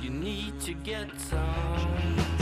You need to get some.